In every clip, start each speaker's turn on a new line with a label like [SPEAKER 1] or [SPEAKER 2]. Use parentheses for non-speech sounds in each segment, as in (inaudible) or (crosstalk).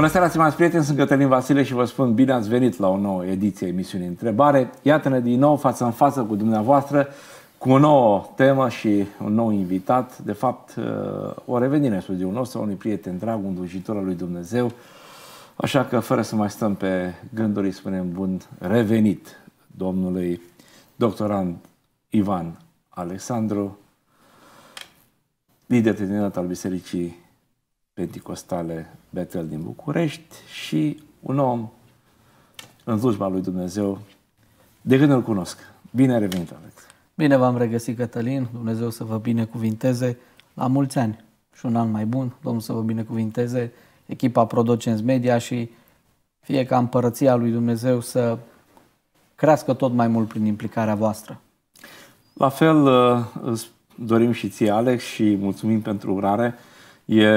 [SPEAKER 1] Bună seara, stimați prieteni, sunt Cătălin Vasile și vă spun bine ați venit la o nouă ediție emisiunii Întrebare. Iată-ne din nou față în față cu dumneavoastră cu o nouă temă și un nou invitat. De fapt, o revenire în studioul nostru, unui prieten drag, un dujitor al lui Dumnezeu. Așa că, fără să mai stăm pe gânduri, îi spunem bun revenit domnului doctorand Ivan Alexandru, lider de al Bisericii Pentecostale Betel din București și un om în slujba lui Dumnezeu de când îl cunosc. Bine ai revenit, Alex!
[SPEAKER 2] Bine v-am regăsit, Cătălin. Dumnezeu să vă binecuvinteze la mulți ani și un an mai bun. Domnul să vă binecuvinteze echipa Producens Media și fie ca împărăția lui Dumnezeu să crească tot mai mult prin implicarea voastră.
[SPEAKER 1] La fel uh, îți dorim și ție, Alex, și mulțumim pentru urare. E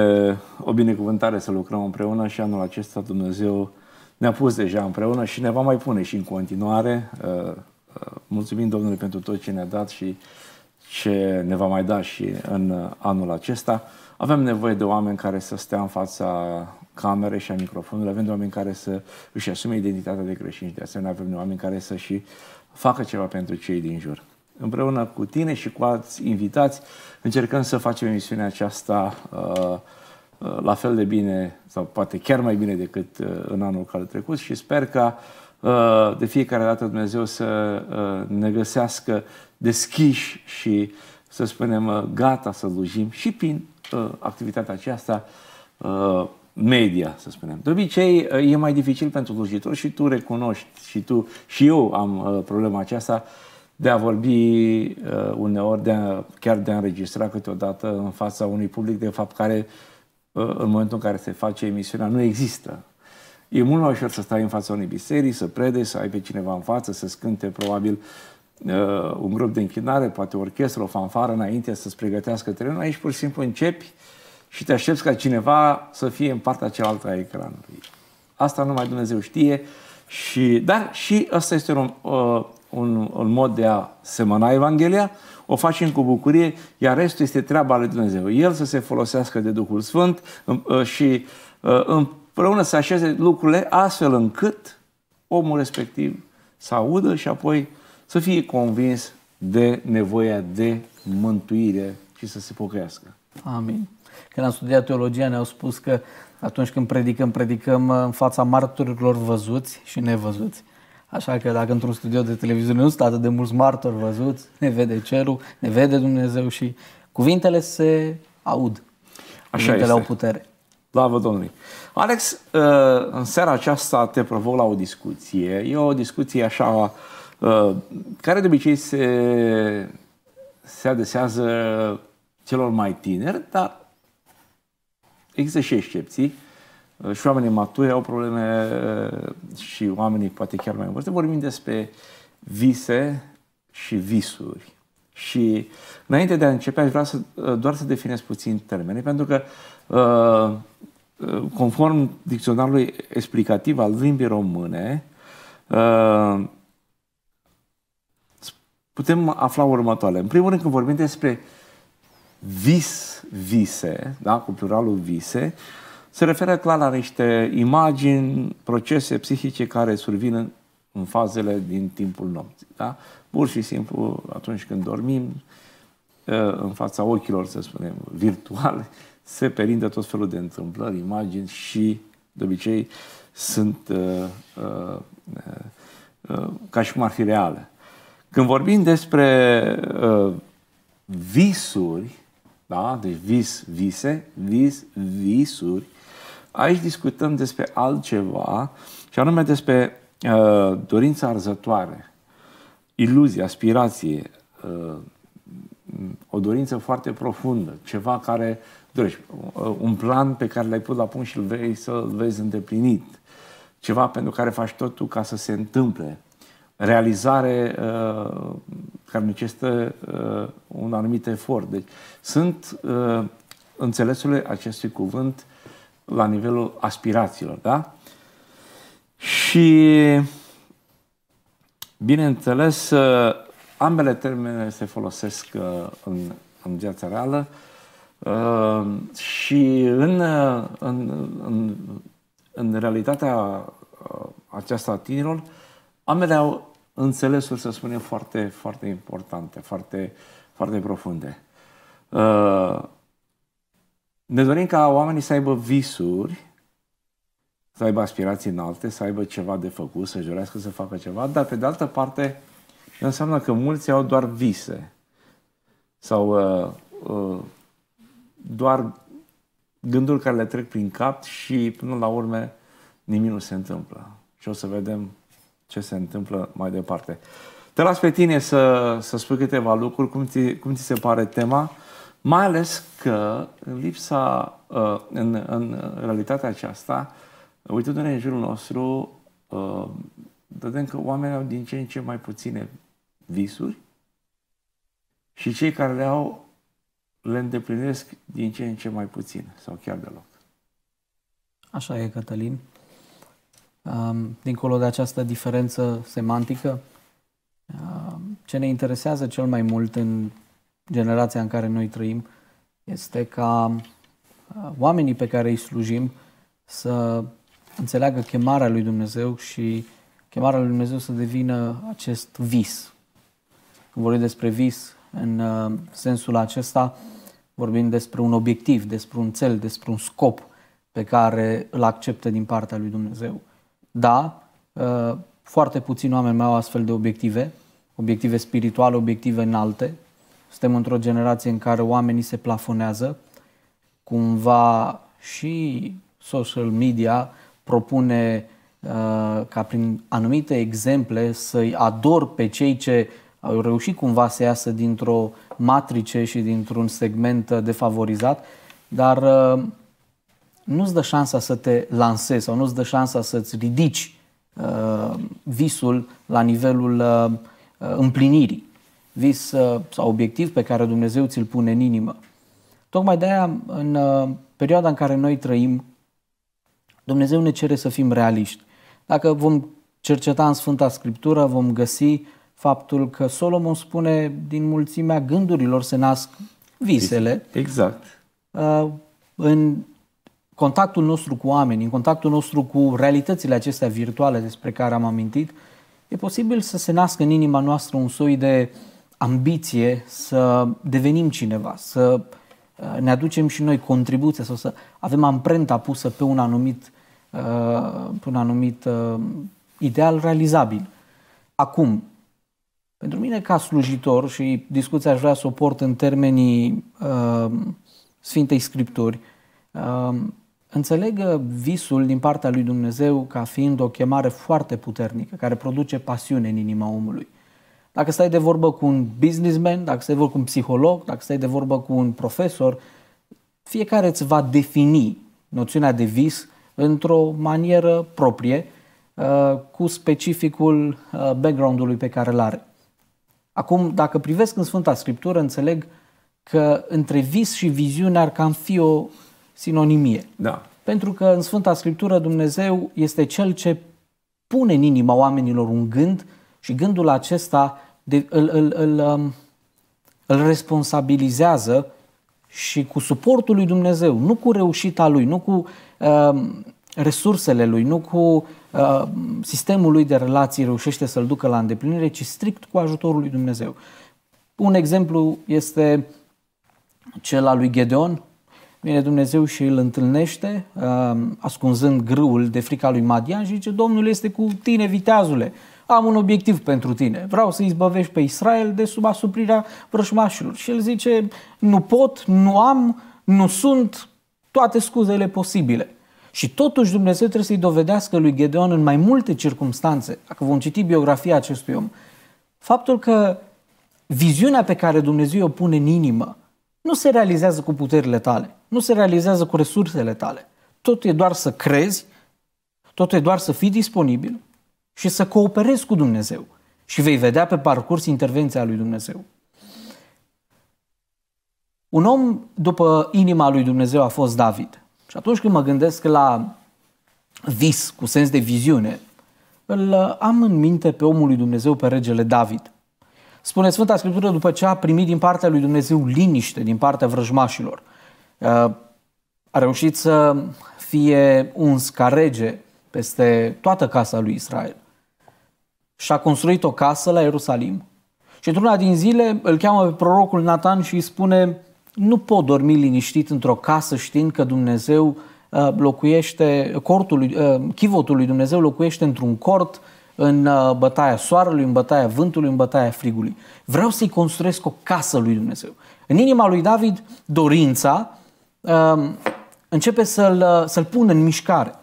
[SPEAKER 1] o binecuvântare să lucrăm împreună și anul acesta Dumnezeu ne-a pus deja împreună și ne va mai pune și în continuare. Uh, uh, mulțumim Domnului pentru tot ce ne-a dat și ce ne va mai da și în anul acesta. Avem nevoie de oameni care să stea în fața camerei și a microfonului, avem de oameni care să își asume identitatea de creștini și de asemenea avem de oameni care să și facă ceva pentru cei din jur. Împreună cu tine și cu alți invitați încercăm să facem emisiunea aceasta uh, uh, la fel de bine sau poate chiar mai bine decât uh, în anul care a trecut și sper ca uh, de fiecare dată Dumnezeu să uh, ne găsească deschiși și să spunem uh, gata să slujim și prin uh, activitatea aceasta uh, media, să spunem. De obicei, uh, e mai dificil pentru slujitori și tu recunoști și tu și eu am uh, problema aceasta de a vorbi uh, uneori, de a, chiar de a înregistra câteodată în fața unui public, de fapt, care uh, în momentul în care se face emisiunea nu există. E mult mai ușor să stai în fața unei biserici, să prede, să ai pe cineva în față, să scânte probabil uh, un grup de închinare, poate o orchestră, o fanfară înainte să-ți pregătească terenul. Aici pur și simplu începi și te aștepți ca cineva să fie în partea cealaltă a ecranului. Asta numai Dumnezeu știe, și, dar și ăsta este un, uh, un, un mod de a semăna Evanghelia, o facem cu bucurie, iar restul este treaba lui Dumnezeu. El să se folosească de Duhul Sfânt uh, și uh, împreună să așeze lucrurile astfel încât omul respectiv să audă și apoi să fie convins de nevoia de mântuire și să se pocăiască.
[SPEAKER 2] Amin. Când am studiat teologia ne-au spus că atunci când predicăm, predicăm în fața martorilor văzuți și nevăzuți. Așa că dacă într-un studio de televiziune nu sunt atât de mulți martori văzuți, ne vede cerul, ne vede Dumnezeu și cuvintele se aud.
[SPEAKER 1] Așa
[SPEAKER 2] cuvintele
[SPEAKER 1] este.
[SPEAKER 2] au putere.
[SPEAKER 1] Slavă Domnului! Alex, uh, în seara aceasta te provoc la o discuție. E o discuție așa uh, care de obicei se, se adesează celor mai tineri, dar există și excepții. Uh, și oamenii maturi au probleme și oamenii poate chiar mai în vârstă. Vorbim despre vise și visuri. Și înainte de a începe, aș vrea să, doar să definez puțin termenii, pentru că conform dicționarului explicativ al limbii române, putem afla următoarele. În primul rând, când vorbim despre vis, vise, da, cu pluralul vise, se referă clar la niște imagini, procese psihice care survin în, în fazele din timpul nopții. Da? Pur și simplu, atunci când dormim, în fața ochilor, să spunem, virtuale, se perindă tot felul de întâmplări, imagini și, de obicei, sunt uh, uh, uh, ca și cum ar fi reale. Când vorbim despre uh, visuri, da? deci vis, vise, vis, visuri, aici discutăm despre altceva și anume despre uh, dorința arzătoare, iluzie, aspirație, uh, o dorință foarte profundă, ceva care dorești, un plan pe care l-ai pus la punct și îl vrei să-l vezi îndeplinit, ceva pentru care faci totul ca să se întâmple, realizare uh, care necesită uh, un anumit efort. Deci sunt uh, înțelesurile acestui cuvânt la nivelul aspirațiilor, da? Și bineînțeles, uh, ambele termene se folosesc uh, în, în viața reală uh, și în, uh, în, în în realitatea uh, aceasta a tinerilor, ambele au înțelesuri, să spunem, foarte, foarte importante, foarte, foarte profunde. Uh, ne dorim ca oamenii să aibă visuri, să aibă aspirații înalte, să aibă ceva de făcut, să-și dorească să facă ceva, dar pe de altă parte înseamnă că mulți au doar vise sau uh, uh, doar gânduri care le trec prin cap și până la urmă nimic nu se întâmplă. Și o să vedem ce se întâmplă mai departe. Te las pe tine să, să spui câteva lucruri, cum ți, cum ți se pare tema, mai ales că în lipsa, uh, în, în realitatea aceasta, uitându-ne în jurul nostru, uh, vedem că oamenii au din ce în ce mai puține visuri și cei care le au le îndeplinesc din ce în ce mai puțin sau chiar deloc.
[SPEAKER 2] Așa e, Cătălin. Dincolo de această diferență semantică, ce ne interesează cel mai mult în generația în care noi trăim este ca oamenii pe care îi slujim să înțeleagă chemarea lui Dumnezeu și chemarea lui Dumnezeu să devină acest vis. Când vorbim despre vis în sensul acesta, vorbim despre un obiectiv, despre un cel, despre un scop pe care îl acceptă din partea lui Dumnezeu. Da, uh, foarte puțini oameni mai au astfel de obiective, obiective spirituale, obiective înalte. Suntem într-o generație în care oamenii se plafonează. Cumva și social media propune uh, ca prin anumite exemple să-i ador pe cei ce au reușit cumva să iasă dintr-o matrice și dintr-un segment defavorizat, dar uh, nu-ți dă șansa să te lansezi sau nu-ți dă șansa să-ți ridici uh, visul la nivelul uh, împlinirii. Vis uh, sau obiectiv pe care Dumnezeu ți-l pune în inimă. Tocmai de aia, în uh, perioada în care noi trăim, Dumnezeu ne cere să fim realiști. Dacă vom cerceta în Sfânta Scriptură, vom găsi faptul că Solomon spune din mulțimea gândurilor se nasc visele.
[SPEAKER 1] Exact.
[SPEAKER 2] Uh, în contactul nostru cu oameni, în contactul nostru cu realitățile acestea virtuale despre care am amintit, e posibil să se nască în inima noastră un soi de ambiție să devenim cineva, să uh, ne aducem și noi contribuția sau să avem amprenta pusă pe un anumit, uh, pe un anumit uh, ideal realizabil. Acum, pentru mine ca slujitor și discuția aș vrea să o port în termenii uh, Sfintei Scripturi, uh, Înțeleg visul din partea lui Dumnezeu ca fiind o chemare foarte puternică, care produce pasiune în inima omului. Dacă stai de vorbă cu un businessman, dacă stai de vorbă cu un psiholog, dacă stai de vorbă cu un profesor, fiecare îți va defini noțiunea de vis într-o manieră proprie, uh, cu specificul uh, background-ului pe care îl are. Acum, dacă privesc în Sfânta Scriptură, înțeleg că între vis și viziune ar cam fi o sinonimie.
[SPEAKER 1] Da.
[SPEAKER 2] Pentru că în Sfânta Scriptură Dumnezeu este cel ce pune în inima oamenilor un gând și gândul acesta de, îl, îl, îl, um, îl responsabilizează și cu suportul lui Dumnezeu, nu cu reușita lui, nu cu uh, resursele lui, nu cu uh, sistemul lui de relații reușește să-l ducă la îndeplinire, ci strict cu ajutorul lui Dumnezeu. Un exemplu este cel al lui Gedeon, Vine Dumnezeu și îl întâlnește, uh, ascunzând grâul de frica lui Madian și zice, Domnul este cu tine, viteazule, am un obiectiv pentru tine, vreau să izbăvești pe Israel de sub asuprirea vrășmașilor. Și el zice, nu pot, nu am, nu sunt, toate scuzele posibile. Și totuși Dumnezeu trebuie să-i dovedească lui Gedeon în mai multe circunstanțe, dacă vom citi biografia acestui om, faptul că viziunea pe care Dumnezeu o pune în inimă nu se realizează cu puterile tale, nu se realizează cu resursele tale. Tot e doar să crezi, tot e doar să fii disponibil și să cooperezi cu Dumnezeu. Și vei vedea pe parcurs intervenția lui Dumnezeu. Un om după inima lui Dumnezeu a fost David. Și atunci când mă gândesc la vis, cu sens de viziune, îl am în minte pe omul lui Dumnezeu, pe regele David. Spune Sfânta Scriptură după ce a primit din partea lui Dumnezeu liniște din partea vrăjmașilor. Uh, a reușit să fie uns ca rege peste toată casa lui Israel. Și a construit o casă la Ierusalim. Și într-una din zile îl cheamă pe prorocul Nathan și îi spune nu pot dormi liniștit într-o casă știind că Dumnezeu uh, locuiește, cortul lui, uh, chivotul lui Dumnezeu locuiește într-un cort în uh, bătaia soarelui, în bătaia vântului, în bătaia frigului. Vreau să-i construiesc o casă lui Dumnezeu. În inima lui David, dorința um, începe să-l, să-l pună în mișcare.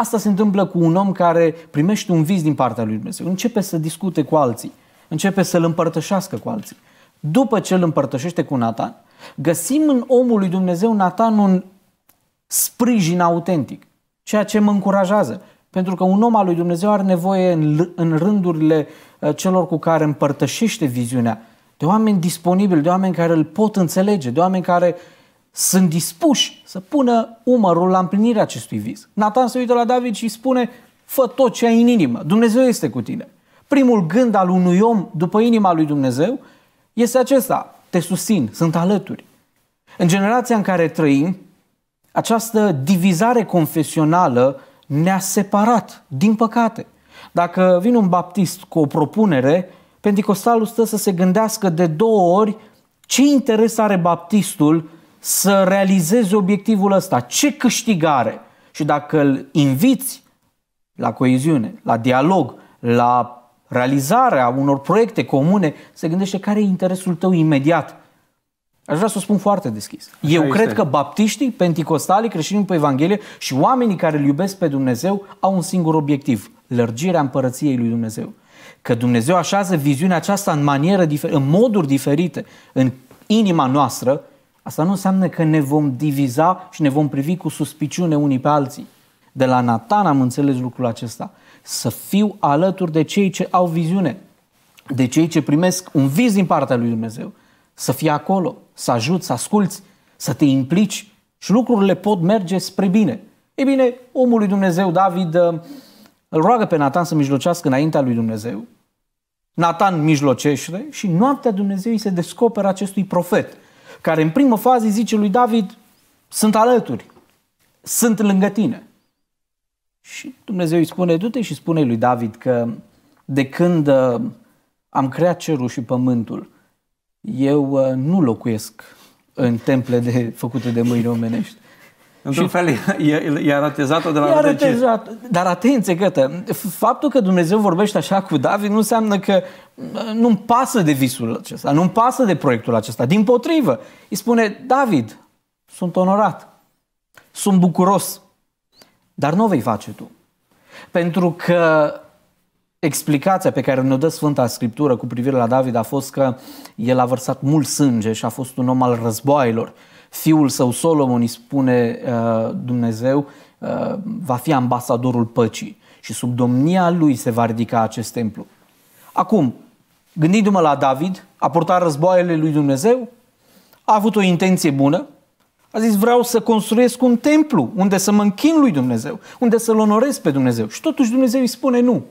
[SPEAKER 2] Asta se întâmplă cu un om care primește un vis din partea lui Dumnezeu. Începe să discute cu alții. Începe să-l împărtășească cu alții. După ce îl împărtășește cu Nathan, găsim în omul lui Dumnezeu Nathan un sprijin autentic, ceea ce mă încurajează. Pentru că un om al lui Dumnezeu are nevoie în, în rândurile uh, celor cu care împărtășește viziunea, de oameni disponibili, de oameni care îl pot înțelege, de oameni care sunt dispuși să pună umărul la împlinirea acestui vis. Nathan se uită la David și spune, fă tot ce ai în inimă, Dumnezeu este cu tine. Primul gând al unui om după inima lui Dumnezeu este acesta, te susțin, sunt alături. În generația în care trăim, această divizare confesională ne-a separat, din păcate. Dacă vine un baptist cu o propunere, Pentecostalul stă să se gândească de două ori ce interes are baptistul să realizeze obiectivul ăsta, ce câștigare. Și dacă îl inviți la coeziune, la dialog, la realizarea unor proiecte comune, se gândește care e interesul tău imediat. Aș vrea să o spun foarte deschis. Eu Așa cred este. că baptiștii, penticostalii, creștinii pe Evanghelie și oamenii care îl iubesc pe Dumnezeu au un singur obiectiv, lărgirea împărăției lui Dumnezeu. Că Dumnezeu așează viziunea aceasta în manieră în moduri diferite în inima noastră, asta nu înseamnă că ne vom diviza și ne vom privi cu suspiciune unii pe alții. De la Natan am înțeles lucrul acesta. Să fiu alături de cei ce au viziune, de cei ce primesc un viz din partea lui Dumnezeu. Să fii acolo, să ajuți, să asculți, să te implici și lucrurile pot merge spre bine. Ei bine, omul lui Dumnezeu, David, uh, îl roagă pe Nathan să mijlocească înaintea lui Dumnezeu. Nathan mijlocește și noaptea Dumnezeu îi se descoperă acestui profet, care în primă fază îi zice lui David, sunt alături, sunt lângă tine. Și Dumnezeu îi spune, du-te și spune lui David că de când uh, am creat cerul și pământul, eu uh, nu locuiesc în temple de, făcute de mâini omenești.
[SPEAKER 1] Într-un și fel, (laughs) i-a ratezat-o de la
[SPEAKER 2] i-a ratezat. Dar atenție, gătă, faptul că Dumnezeu vorbește așa cu David nu înseamnă că uh, nu-mi pasă de visul acesta, nu-mi pasă de proiectul acesta. Din potrivă, îi spune, David, sunt onorat, sunt bucuros, dar nu o vei face tu. Pentru că explicația pe care ne-o dă Sfânta Scriptură cu privire la David a fost că el a vărsat mult sânge și a fost un om al războaielor. Fiul său Solomon îi spune uh, Dumnezeu uh, va fi ambasadorul păcii și sub domnia lui se va ridica acest templu. Acum, gândindu-mă la David, a purtat războaiele lui Dumnezeu, a avut o intenție bună, a zis vreau să construiesc un templu unde să mă închin lui Dumnezeu, unde să-L onorez pe Dumnezeu. Și totuși Dumnezeu îi spune nu.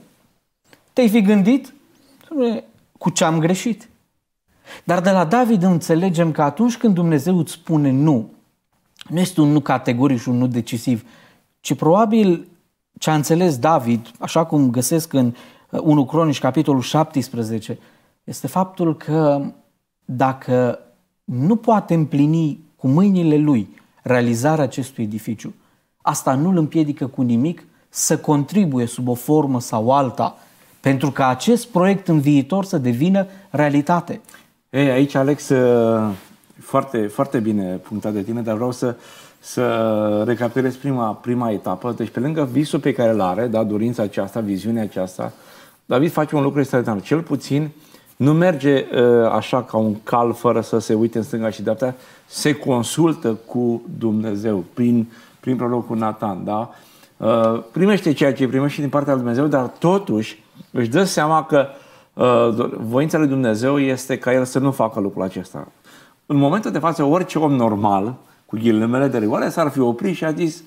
[SPEAKER 2] Te-ai fi gândit? Cu ce am greșit? Dar de la David înțelegem că atunci când Dumnezeu îți spune nu, nu este un nu categoric și un nu decisiv, ci probabil ce a înțeles David, așa cum găsesc în 1 uh, Cronici, capitolul 17, este faptul că dacă nu poate împlini cu mâinile lui realizarea acestui edificiu, asta nu îl împiedică cu nimic să contribuie sub o formă sau alta pentru ca acest proiect în viitor să devină realitate.
[SPEAKER 1] Ei, aici, Alex, uh, foarte, foarte bine punctat de tine, dar vreau să, să recapitulez prima, prima etapă. Deci, pe lângă visul pe care îl are, da, dorința aceasta, viziunea aceasta, David face un lucru extraordinar. Cel puțin nu merge uh, așa ca un cal fără să se uite în stânga și dreapta, se consultă cu Dumnezeu prin, prin prorocul Nathan, da? Uh, primește ceea ce primește din partea lui Dumnezeu, dar totuși își dă seama că uh, voința lui Dumnezeu este ca el să nu facă lucrul acesta. În momentul de față, orice om normal, cu ghilimele de rigoare, s-ar fi oprit și a zis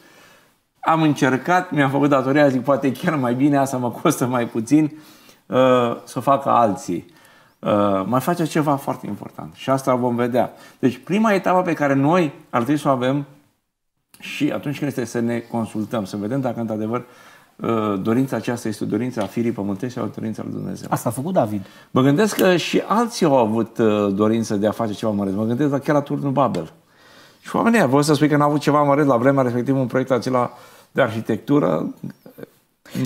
[SPEAKER 1] am încercat, mi-am făcut datoria, zic poate chiar mai bine, asta mă costă mai puțin, uh, să facă alții. Uh, mai face ceva foarte important și asta vom vedea. Deci prima etapă pe care noi ar trebui să o avem și atunci când este să ne consultăm, să vedem dacă într-adevăr uh, dorința aceasta este o dorință a firii pământești sau o dorință a lui Dumnezeu.
[SPEAKER 2] Asta a făcut David.
[SPEAKER 1] Mă gândesc că și alții au avut uh, dorință de a face ceva măreț. Mă gândesc la chiar la turnul Babel. Și oamenii vreau să spui că n-au avut ceva măreț la vremea respectivă un proiect acela de arhitectură.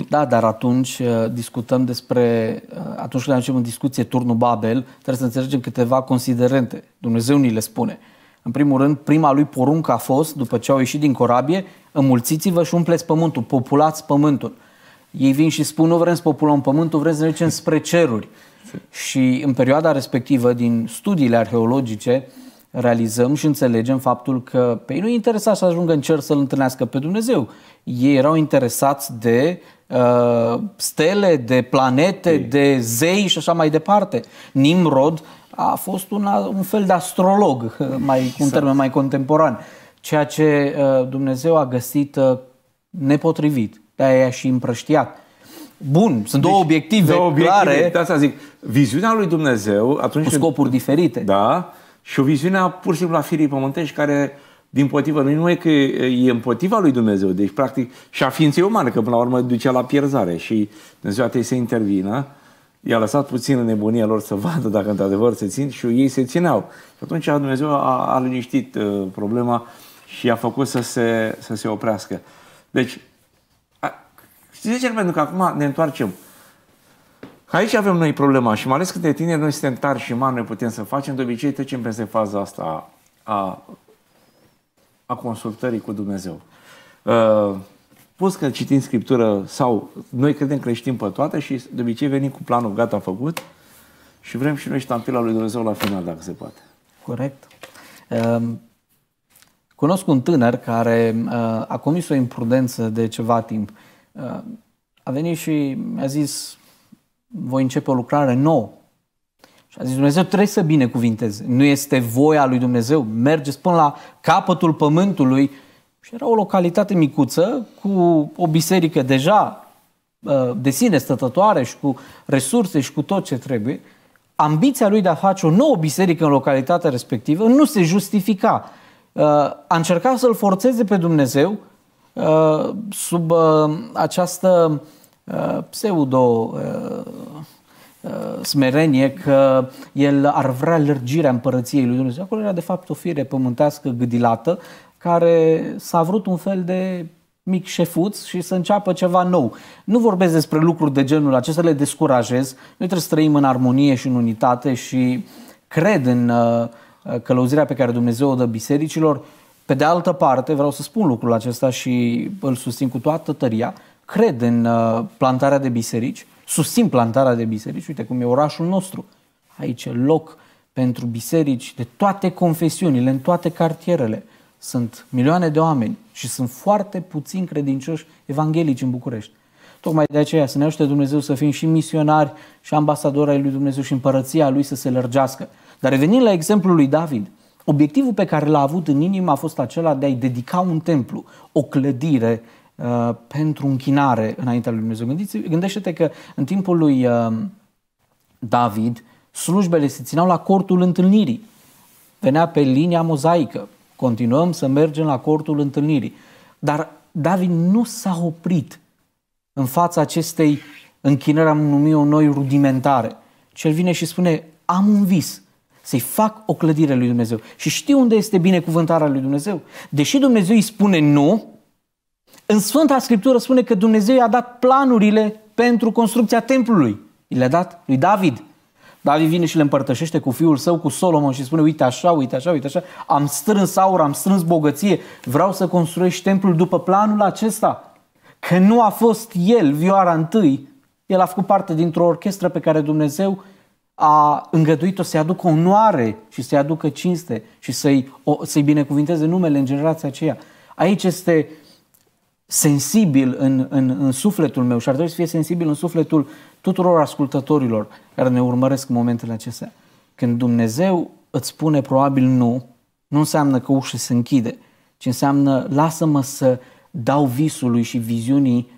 [SPEAKER 2] Da, dar atunci uh, discutăm despre, atunci când aducem în discuție turnul Babel, trebuie să înțelegem câteva considerente. Dumnezeu ni le spune. În primul rând, prima lui poruncă a fost, după ce au ieșit din corabie, înmulțiți-vă și umpleți pământul, populați pământul. Ei vin și spun, nu vrem să populăm pământul, vrem să ne ducem spre ceruri. Și în perioada respectivă, din studiile arheologice, realizăm și înțelegem faptul că pe ei nu interesa să ajungă în cer să-L întâlnească pe Dumnezeu. Ei erau interesați de uh, stele, de planete, ei. de zei și așa mai departe. Nimrod a fost una, un fel de astrolog, (laughs) mai, cu un exact. termen mai contemporan, ceea ce uh, Dumnezeu a găsit uh, nepotrivit, de-aia și împrăștiat. Bun, sunt deci, două obiective, două obiective clare.
[SPEAKER 1] De asta zic, viziunea lui Dumnezeu atunci
[SPEAKER 2] cu scopuri când, diferite.
[SPEAKER 1] Da, și o viziune a pur și simplu a firii pământești care din potrivă, nu numai că e împotriva lui Dumnezeu, deci practic și a ființei umane, că până la urmă ducea la pierzare și Dumnezeu trebuie să intervină i-a lăsat puțin în nebunia lor să vadă dacă într-adevăr se țin și ei se țineau. Și atunci Dumnezeu a, a liniștit uh, problema și a făcut să se, să se oprească. Deci, a, știți ce? Pentru că acum ne întoarcem. Aici avem noi problema și mai ales când de tineri noi suntem tari și mari, noi putem să facem, de obicei trecem peste faza asta a, a consultării cu Dumnezeu. Uh, Poți că citim Scriptură sau noi credem că le știm pe toate și de obicei venim cu planul gata făcut și vrem și noi ștampila lui Dumnezeu la final, dacă se poate.
[SPEAKER 2] Corect. Um, cunosc un tânăr care uh, a comis o imprudență de ceva timp. Uh, a venit și mi-a zis, voi începe o lucrare nouă. Și a zis, Dumnezeu trebuie să binecuvinteze. Nu este voia lui Dumnezeu. Mergeți până la capătul pământului și era o localitate micuță cu o biserică deja uh, de sine stătătoare și cu resurse și cu tot ce trebuie. Ambiția lui de a face o nouă biserică în localitatea respectivă nu se justifica. Uh, a încercat să-l forțeze pe Dumnezeu uh, sub această pseudo smerenie că el ar vrea lărgirea împărăției lui Dumnezeu. Acolo era de fapt o fire pământească gâdilată care s-a vrut un fel de mic șefuț și să înceapă ceva nou. Nu vorbesc despre lucruri de genul acesta, le descurajez. Noi trebuie să trăim în armonie și în unitate și cred în uh, călăuzirea pe care Dumnezeu o dă bisericilor. Pe de altă parte, vreau să spun lucrul acesta și îl susțin cu toată tăria, cred în uh, plantarea de biserici, susțin plantarea de biserici, uite cum e orașul nostru. Aici e loc pentru biserici de toate confesiunile, în toate cartierele sunt milioane de oameni și sunt foarte puțini credincioși evanghelici în București. Tocmai de aceea să ne ajute Dumnezeu să fim și misionari și ambasadori ai lui Dumnezeu și împărăția lui să se lărgească. Dar revenind la exemplul lui David, obiectivul pe care l-a avut în inimă a fost acela de a-i dedica un templu, o clădire uh, pentru închinare înaintea lui Dumnezeu. Gândiți, gândește-te că în timpul lui uh, David, slujbele se țineau la cortul întâlnirii. Venea pe linia mozaică, Continuăm să mergem la cortul întâlnirii. Dar David nu s-a oprit în fața acestei închinări, am numit-o noi, rudimentare. Cel vine și spune, am un vis, să-i fac o clădire lui Dumnezeu. Și știu unde este binecuvântarea lui Dumnezeu. Deși Dumnezeu îi spune nu, în Sfânta Scriptură spune că Dumnezeu i-a dat planurile pentru construcția templului. I le-a dat lui David. David vine și le împărtășește cu fiul său, cu Solomon și spune, uite așa, uite așa, uite așa, am strâns aur, am strâns bogăție, vreau să construiești templul după planul acesta. Că nu a fost el vioara întâi, el a făcut parte dintr-o orchestră pe care Dumnezeu a îngăduit-o să-i aducă onoare și să-i aducă cinste și să-i, o, să-i binecuvinteze numele în generația aceea. Aici este sensibil în, în, în sufletul meu și ar trebui să fie sensibil în sufletul tuturor ascultătorilor care ne urmăresc în momentele acestea. Când Dumnezeu îți spune probabil nu, nu înseamnă că ușa se închide, ci înseamnă lasă-mă să dau visului și viziunii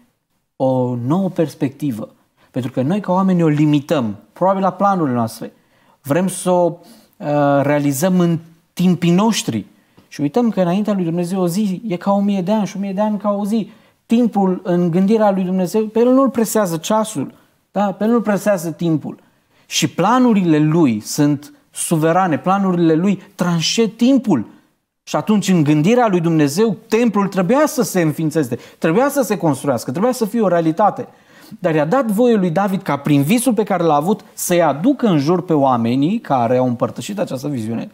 [SPEAKER 2] o nouă perspectivă. Pentru că noi ca oameni o limităm, probabil la planurile noastre. Vrem să o uh, realizăm în timpii noștri Și uităm că înaintea lui Dumnezeu o zi e ca o mie de ani și o mie de ani ca o zi. Timpul în gândirea lui Dumnezeu, pe el nu-l presează ceasul, da? pe el nu-l presează timpul. Și planurile lui sunt suverane, planurile lui tranșe timpul. Și atunci, în gândirea lui Dumnezeu, templul trebuia să se înființeze, trebuia să se construiască, trebuia să fie o realitate. Dar i-a dat voie lui David ca prin visul pe care l-a avut să-i aducă în jur pe oamenii care au împărtășit această viziune,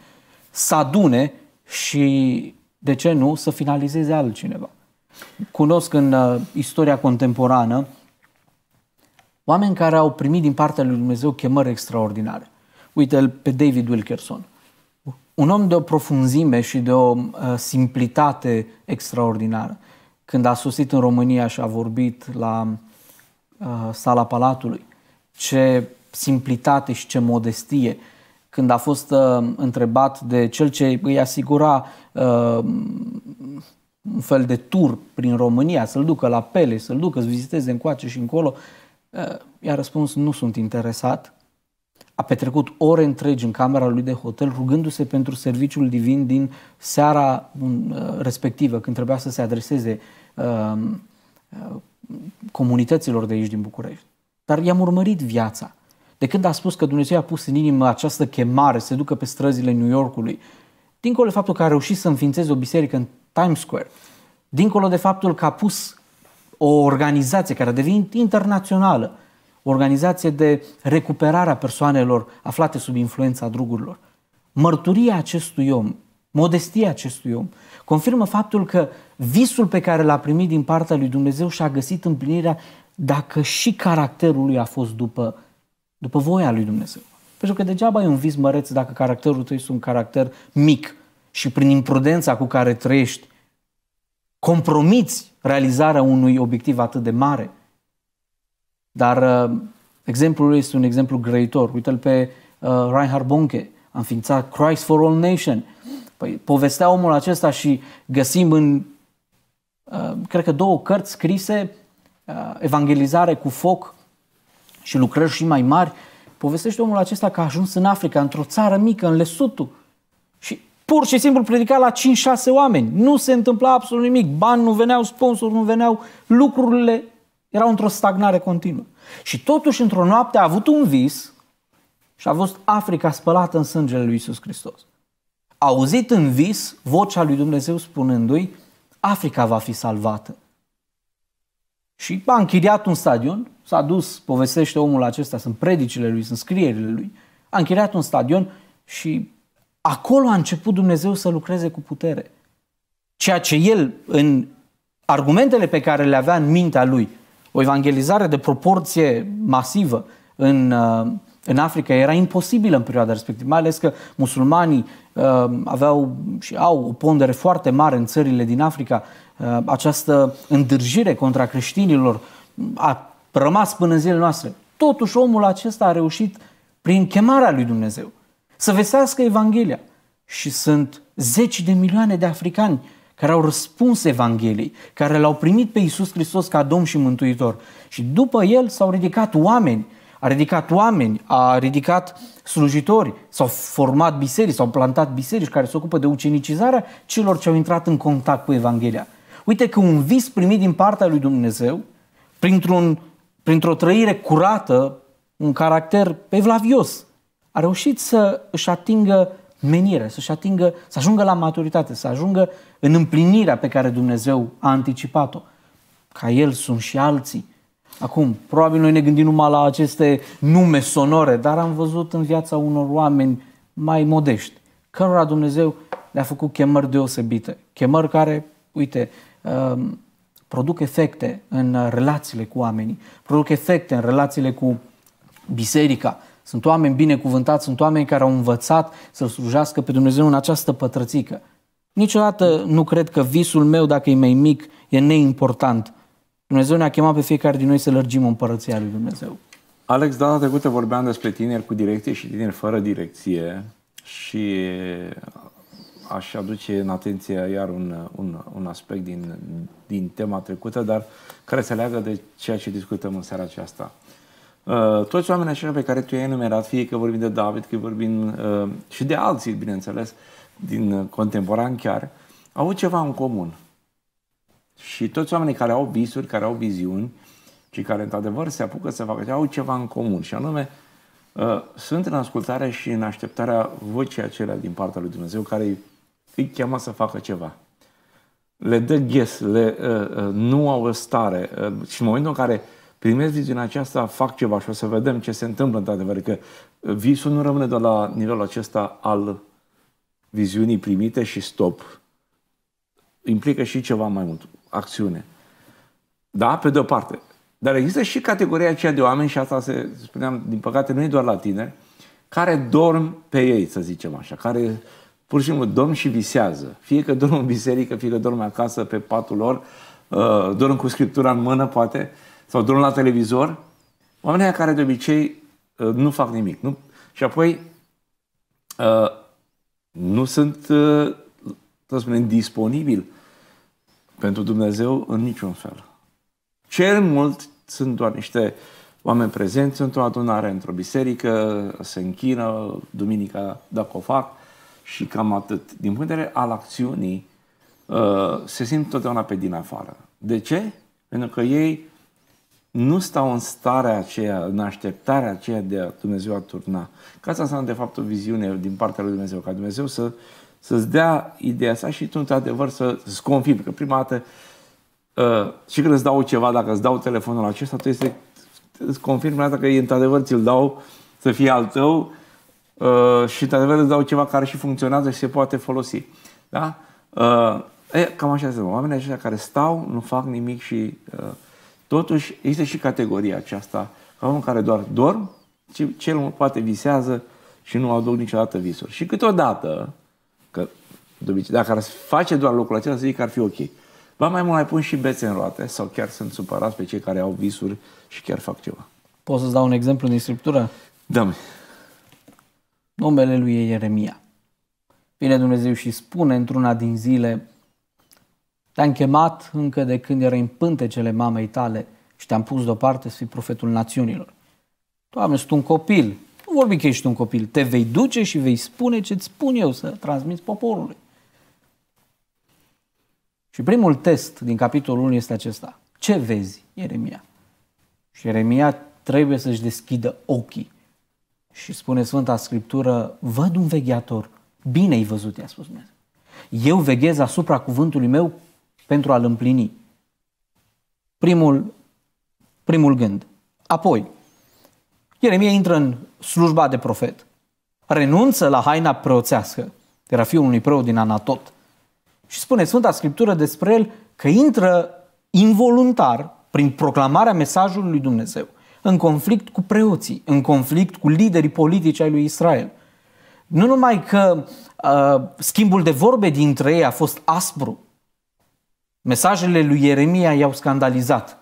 [SPEAKER 2] să adune și, de ce nu, să finalizeze altcineva. Cunosc în uh, istoria contemporană oameni care au primit din partea lui Dumnezeu chemări extraordinare. Uite-l pe David Wilkerson. Un om de o profunzime și de o uh, simplitate extraordinară. Când a sosit în România și a vorbit la uh, sala Palatului, ce simplitate și ce modestie. Când a fost uh, întrebat de cel ce îi asigura uh, un fel de tur prin România, să-l ducă la Pele, să-l ducă să viziteze încoace și încolo, uh, i-a răspuns, nu sunt interesat, a petrecut ore întregi în camera lui de hotel rugându-se pentru serviciul divin din seara uh, respectivă, când trebuia să se adreseze uh, uh, comunităților de aici din București. Dar i-am urmărit viața. De când a spus că Dumnezeu a pus în inimă această chemare să se ducă pe străzile New Yorkului, dincolo de faptul că a reușit să înființeze o biserică în Times Square, dincolo de faptul că a pus o organizație care a devenit internațională, organizație de recuperare a persoanelor aflate sub influența drugurilor. Mărturia acestui om, modestia acestui om, confirmă faptul că visul pe care l-a primit din partea lui Dumnezeu și-a găsit împlinirea dacă și caracterul lui a fost după, după voia lui Dumnezeu. Pentru că degeaba e un vis măreț dacă caracterul tău este un caracter mic și prin imprudența cu care trăiești compromiți realizarea unui obiectiv atât de mare – dar uh, exemplul lui este un exemplu grăitor. Uite-l pe uh, Reinhard Bonke, a înființat Christ for All Nation. Păi povestea omul acesta și găsim în, uh, cred că două cărți scrise, uh, Evangelizare cu foc și lucrări și mai mari, povestește omul acesta că a ajuns în Africa, într-o țară mică, în Lesotho, și pur și simplu predica la 5-6 oameni. Nu se întâmpla absolut nimic. Bani nu veneau, sponsori nu veneau, lucrurile erau într-o stagnare continuă. Și totuși, într-o noapte, a avut un vis și a fost Africa spălată în sângele lui Isus Hristos. A auzit în vis vocea lui Dumnezeu spunându-i, Africa va fi salvată. Și a închiriat un stadion, s-a dus, povestește omul acesta, sunt predicile lui, sunt scrierile lui, a închiriat un stadion și acolo a început Dumnezeu să lucreze cu putere. Ceea ce el, în argumentele pe care le avea în mintea lui, o evangelizare de proporție masivă în, uh, în Africa era imposibilă în perioada respectivă, mai ales că musulmanii uh, aveau și au o pondere foarte mare în țările din Africa. Uh, această îndârjire contra creștinilor a rămas până în zilele noastre. Totuși omul acesta a reușit prin chemarea lui Dumnezeu să vestească Evanghelia. Și sunt zeci de milioane de africani care au răspuns Evangheliei, care l-au primit pe Iisus Hristos ca Domn și Mântuitor. Și după el s-au ridicat oameni, a ridicat oameni, a ridicat slujitori, s-au format biserici, s-au plantat biserici care se ocupă de ucenicizarea celor ce au intrat în contact cu Evanghelia. Uite că un vis primit din partea lui Dumnezeu, printr-un, printr-o trăire curată, un caracter evlavios, a reușit să își atingă menire, să-și atingă, să ajungă la maturitate, să ajungă în împlinirea pe care Dumnezeu a anticipat-o. Ca El sunt și alții. Acum, probabil noi ne gândim numai la aceste nume sonore, dar am văzut în viața unor oameni mai modești, cărora Dumnezeu le-a făcut chemări deosebite. Chemări care, uite, um, produc efecte în relațiile cu oamenii, produc efecte în relațiile cu biserica, sunt oameni binecuvântați, sunt oameni care au învățat să-L slujească pe Dumnezeu în această pătrățică. Niciodată nu cred că visul meu, dacă e mai mic, e neimportant. Dumnezeu ne-a chemat pe fiecare din noi să lărgim împărăția lui Dumnezeu.
[SPEAKER 1] Alex, data trecută vorbeam despre tineri cu direcție și tineri fără direcție și aș aduce în atenție iar un, un, un aspect din, din tema trecută, dar care se leagă de ceea ce discutăm în seara aceasta. Uh, toți oamenii așa pe care tu i-ai enumerat, fie că vorbim de David, că vorbim uh, și de alții, bineînțeles, din uh, contemporan chiar, au avut ceva în comun. Și toți oamenii care au visuri, care au viziuni, și care într-adevăr se apucă să facă, au ceva în comun și anume uh, sunt în ascultare și în așteptarea vocii acelea din partea lui Dumnezeu care îi cheamă să facă ceva. Le dă ghes, le, uh, uh, nu au stare uh, și în momentul în care primesc viziunea aceasta, fac ceva și o să vedem ce se întâmplă într-adevăr, că visul nu rămâne doar la nivelul acesta al viziunii primite și stop. Implică și ceva mai mult, acțiune. Da, pe de o parte. Dar există și categoria aceea de oameni, și asta se spuneam, din păcate, nu e doar la tineri, care dorm pe ei, să zicem așa, care pur și simplu dorm și visează. Fie că dorm în biserică, fie că dorm acasă pe patul lor, uh, dorm cu scriptura în mână, poate, sau dorm la televizor. Oamenii care de obicei uh, nu fac nimic. Nu? Și apoi uh, nu sunt, uh, să spunem, disponibili pentru Dumnezeu în niciun fel. Cel mult sunt doar niște oameni prezenți într-o adunare, într-o biserică, se închină, duminica dacă o fac și cam atât. Din punct de vedere al acțiunii, uh, se simt totdeauna pe din afară. De ce? Pentru că ei nu stau în starea aceea, în așteptarea aceea de a Dumnezeu a turna. Ca asta înseamnă, de fapt, o viziune din partea lui Dumnezeu, ca Dumnezeu să, să-ți dea ideea asta și tu, într-adevăr, să-ți confirmi. Că prima dată Uh, și când îți dau ceva, dacă îți dau telefonul acesta, trebuie să îți confirmi dată că într-adevăr ți-l dau să fie al tău uh, și într-adevăr îți dau ceva care și funcționează și se poate folosi. Da? Uh, e, cam așa sunt. Oamenii aceștia care stau, nu fac nimic și uh, totuși există și categoria aceasta ca unul care doar dorm, cel mult poate visează și nu aduc niciodată visuri. Și câteodată, că de obicei, dacă ar face doar lucrul acesta, să zic că ar fi ok. Ba mai mult mai pun și bețe în roate sau chiar sunt supărați pe cei care au visuri și chiar fac ceva.
[SPEAKER 2] Poți să-ți dau un exemplu din Scriptură?
[SPEAKER 1] Da.
[SPEAKER 2] Numele lui e Ieremia. Vine Dumnezeu și spune într-una din zile Te-am chemat încă de când erai în pântecele mamei tale și te-am pus deoparte să fii profetul națiunilor. Doamne, sunt un copil. Nu vorbi că ești un copil. Te vei duce și vei spune ce-ți spun eu să transmiți poporului. Și primul test din capitolul 1 este acesta. Ce vezi, Ieremia? Și Ieremia trebuie să-și deschidă ochii. Și spune Sfânta Scriptură, văd un vegheator. Bine ai văzut, i-a spus Dumnezeu. Eu veghez asupra cuvântului meu pentru a-l împlini. Primul, primul gând. Apoi, Ieremia intră în slujba de profet. Renunță la haina preoțească. Era fiul unui preot din Anatot. Și spune Sfânta Scriptură despre el că intră involuntar, prin proclamarea mesajului lui Dumnezeu, în conflict cu preoții, în conflict cu liderii politici ai lui Israel. Nu numai că uh, schimbul de vorbe dintre ei a fost aspru, mesajele lui Ieremia i-au scandalizat.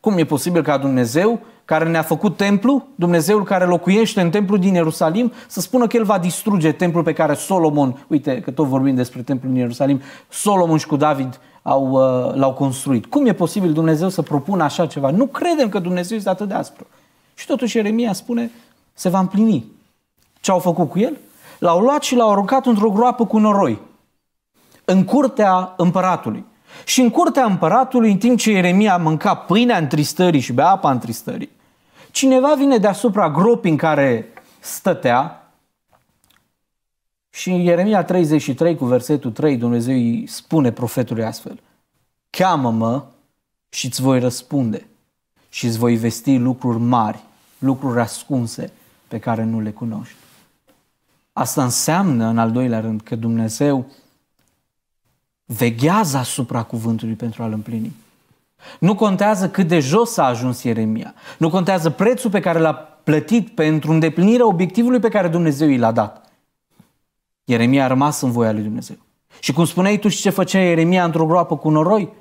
[SPEAKER 2] Cum e posibil ca Dumnezeu care ne-a făcut templu, Dumnezeul care locuiește în templu din Ierusalim, să spună că El va distruge templul pe care Solomon, uite că tot vorbim despre templul din Ierusalim, Solomon și cu David au, uh, l-au construit. Cum e posibil Dumnezeu să propună așa ceva? Nu credem că Dumnezeu este atât de aspru. Și totuși Ieremia spune, se va împlini. Ce au făcut cu el? L-au luat și l-au aruncat într-o groapă cu noroi, în curtea împăratului. Și în curtea împăratului, în timp ce Ieremia mânca pâinea întristării și bea apa întristării, cineva vine deasupra gropii în care stătea și în Ieremia 33 cu versetul 3 Dumnezeu îi spune profetului astfel Cheamă-mă și îți voi răspunde și îți voi vesti lucruri mari, lucruri ascunse pe care nu le cunoști. Asta înseamnă, în al doilea rând, că Dumnezeu veghează asupra cuvântului pentru a-l împlini. Nu contează cât de jos a ajuns Ieremia. Nu contează prețul pe care l-a plătit pentru îndeplinirea obiectivului pe care Dumnezeu i l-a dat. Ieremia a rămas în voia lui Dumnezeu. Și cum spuneai tu și ce făcea Ieremia într-o groapă cu noroi?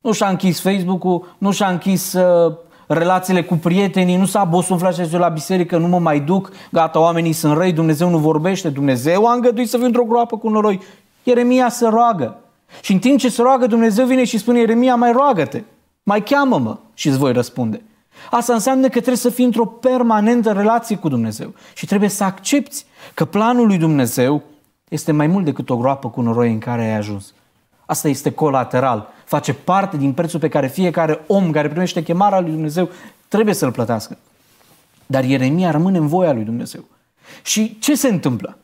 [SPEAKER 2] Nu și-a închis Facebook-ul, nu și-a închis uh, relațiile cu prietenii, nu s-a bosunflat și la biserică, nu mă mai duc, gata, oamenii sunt răi, Dumnezeu nu vorbește, Dumnezeu a îngăduit să fiu într-o groapă cu noroi. Ieremia se roagă. Și în timp ce se roagă, Dumnezeu vine și spune, Ieremia, mai roagă-te, mai cheamă-mă și îți voi răspunde. Asta înseamnă că trebuie să fii într-o permanentă relație cu Dumnezeu și trebuie să accepti că planul lui Dumnezeu este mai mult decât o groapă cu noroi în care ai ajuns. Asta este colateral. Face parte din prețul pe care fiecare om care primește chemarea lui Dumnezeu trebuie să-l plătească. Dar Ieremia rămâne în voia lui Dumnezeu. Și ce se întâmplă?